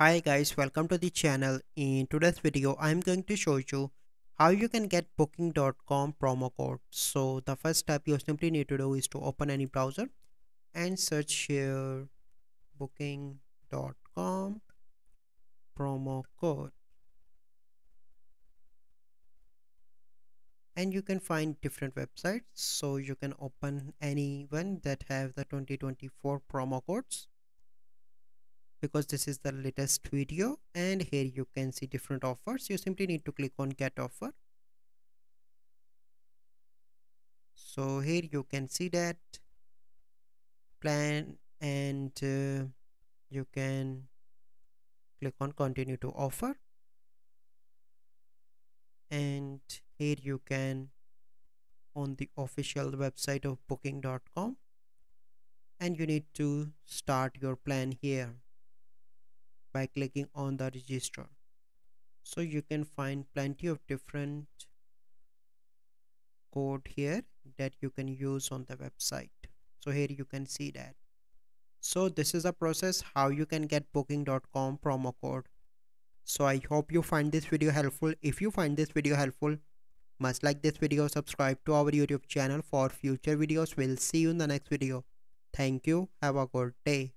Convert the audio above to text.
Hi guys, welcome to the channel. In today's video, I'm going to show you how you can get booking.com promo code. So the first step you simply need to do is to open any browser and search here booking.com promo code. And you can find different websites. So you can open any one that have the 2024 promo codes because this is the latest video and here you can see different offers. You simply need to click on get offer. So here you can see that plan and uh, you can click on continue to offer. And here you can on the official website of booking.com and you need to start your plan here by clicking on the register so you can find plenty of different code here that you can use on the website. So here you can see that. So this is a process how you can get booking.com promo code. So i hope you find this video helpful. If you find this video helpful must like this video subscribe to our youtube channel for future videos. We'll see you in the next video. Thank you. Have a good day